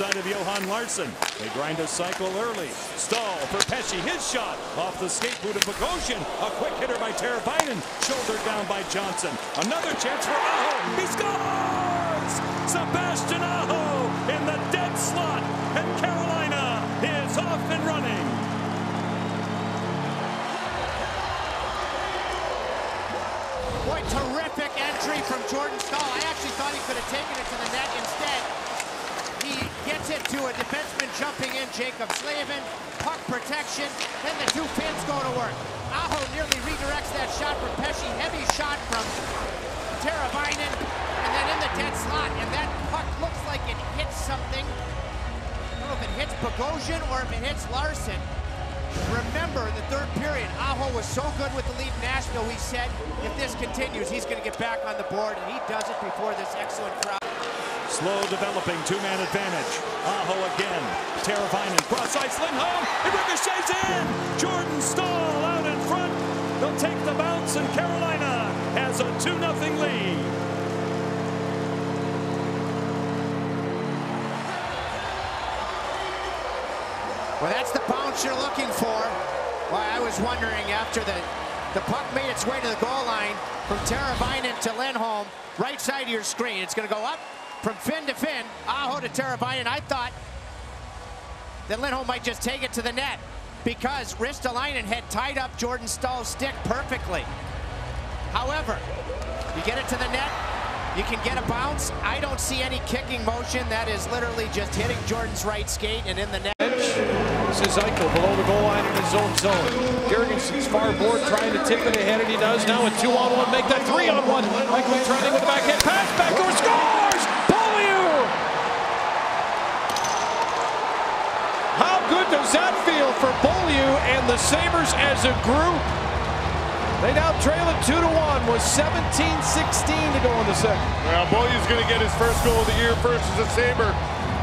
side of Johan Larsson. They grind a cycle early. Stall for Pesce. His shot off the skate boot of Bogosian. A quick hitter by Teravainen. Shouldered down by Johnson. Another chance for Aho. He scores! Sebastian Aho in the dead slot. And Carolina is off and running. Boy, terrific entry from Jordan Staal. I actually thought he could have taken it to the net. Instead, to a defenseman jumping in, Jaccob Slavin. Puck protection, then the two Finns go to work. Aho nearly redirects that shot from Pesce. Heavy shot from Teravainen, and then in the dead slot. And that puck looks like it hits something. I don't know if it hits Bogosian or if it hits Larsson. Remember, in the third period, Aho was so good with the lead Nashville, we said if this continues, he's going to get back on the board, and he does it before this excellent crowd. Slow developing two-man advantage. Aho again. Teravainen cross ice. Lindholm. It ricochets in. Jordan Staal out in front. They'll take the bounce, and Carolina has a 2-0 lead. Well, that's the bounce you're looking for. Well, I was wondering after the, the puck made its way to the goal line from Teravainen to Lindholm, right side of your screen. It's going to go up from Finn to Finn, Aho to Teravainen. I thought that Lindholm might just take it to the net because Ristolainen had tied up Jordan Staal's stick perfectly. However, you get it to the net, you can get a bounce. I don't see any kicking motion. That is literally just hitting Jordan's right skate and in the net. This is Eichel below the goal line in his own zone. Girgensons far board trying to tip it ahead, and he does now. A two-on-one, make that three-on-one. Eichel trying with the backhand pass, backdoor scores! Beaulieu! That feel for Beaulieu and the Sabres as a group? They now trail it 2 to 1 with 17-16 to go in the second. Well, Beaulieu's going to get his first goal of the year first as a Sabre.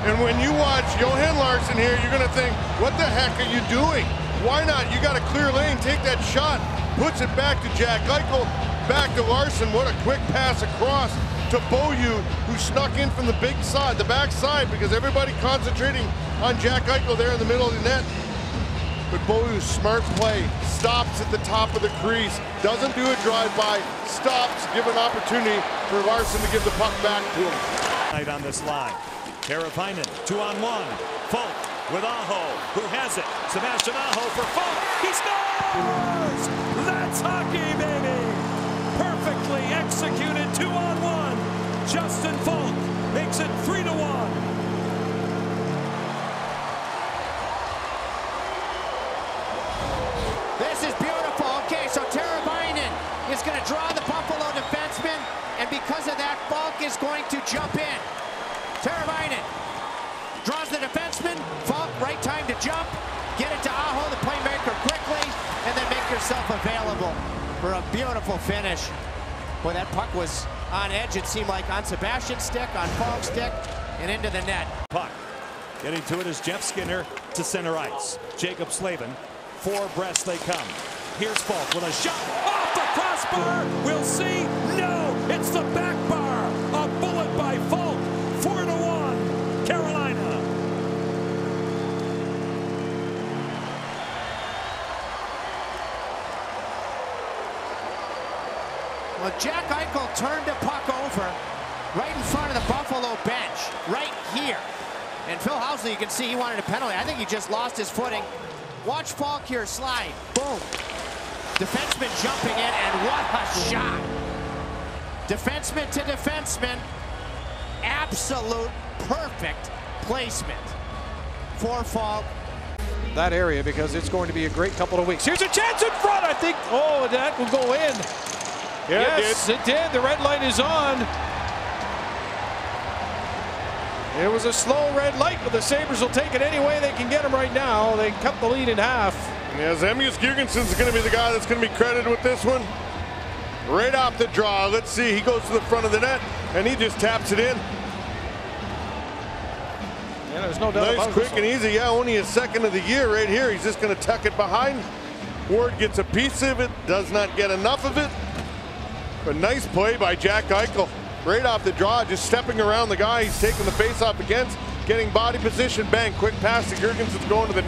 And when you watch Johan Larsson here, you're going to think, what the heck are you doing? Why not? You got a clear lane, take that shot, puts it back to Jack Eichel, back to Larsson. What a quick pass across to Beaulieu, who snuck in from the big side, the back side, because everybody concentrating on Jack Eichel there in the middle of the net. But Beaulieu, smart play, stops at the top of the crease, doesn't do a drive-by, stops, give an opportunity for Larsson to give the puck back to him. Night on this line. Teravainen, two on one. Faulk with Aho, who has it. Sebastian Aho for Faulk. He scores! Perfectly executed two on one. Justin Faulk makes it three to one. This is beautiful. Okay, so Teravainen is going to draw the Buffalo defenseman, and because of that, Faulk is going to jump in. Teravainen draws the defenseman. Faulk, right time to jump. Get it to Aho, the playmaker, quickly, and then make yourself available for a beautiful finish. Boy, that puck was on edge, it seemed like, on Sebastian's stick, on Faulk's stick, and into the net. Puck. Getting to it is Jeff Skinner to center ice. Jaccob Slavin. Four breaths they come. Here's Faulk with a shot off the crossbar. We'll see. No, it's the back Jack Eichel turned the puck over right in front of the Buffalo bench, right here. And Phil Housley, you can see he wanted a penalty. I think he just lost his footing. Watch Faulk here slide. Boom. Defenseman jumping in, and what a shot. Defenseman to defenseman. Absolute perfect placement for Faulk. that area because it's going to be a great couple of weeks. Here's a chance in front. I think, oh, that will go in. Yeah, yes, it did. The red light is on. It was a slow red light, but the Sabres will take it any way they can get them right now. They cut the lead in half. Yeah, Zemgus Girgensons's going to be the guy that's going to be credited with this one. Right off the draw. Let's see. He goes to the front of the net, and he just taps it in. Yeah, there's no doubt Nice, about quick, and easy. Yeah, only a second of the year right here. He's just going to tuck it behind. Ward gets a piece of it, does not get enough of it. But nice play by Jack Eichel. Right off the draw, just stepping around the guy he's taking the face off against. getting body position, bang, quick pass to Girgensons going to the net.